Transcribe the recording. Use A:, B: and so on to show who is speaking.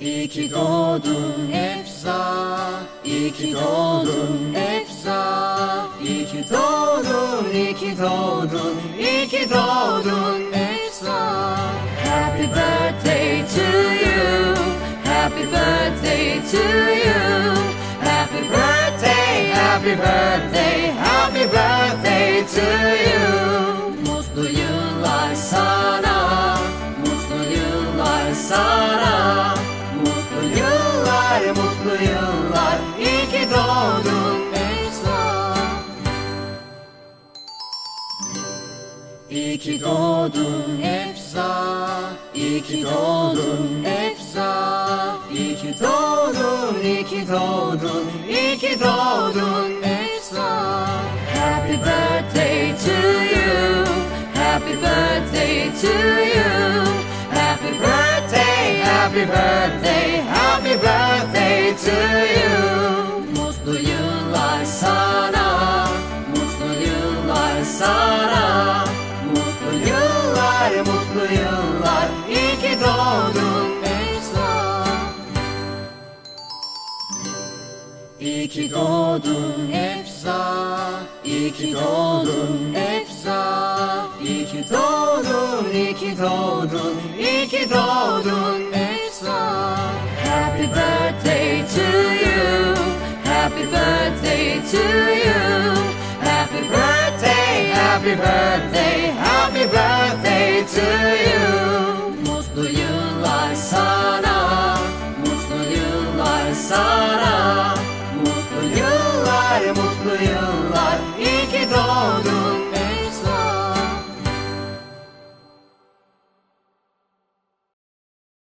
A: İyi ki doğdun Efsa İyi ki doğdun Efsa İyi ki doğdun, iyi ki doğdun İyi ki doğdun Efsa Happy birthday to you. Happy birthday to you. Happy birthday, happy birthday Happy birthday to you. Mutlu yıllar sana. Mutlu yıllar sana İyi ki doğdun Efsa İyi ki doğdun Efsa İyi ki doğdun, iyi ki doğdun İyi ki doğdun Efsa Happy birthday to you. Happy birthday to you. Happy birthday, happy birthday Happy birthday mutlu yıllar. İyi ki doğdun Efsa İyi ki doğdun Efsa. İyi ki doğdun Efsa. İyi ki doğdun, iyi ki doğdun İyi ki doğdun Efsa. Happy birthday to you. Happy birthday to you. Happy birthday, happy birthday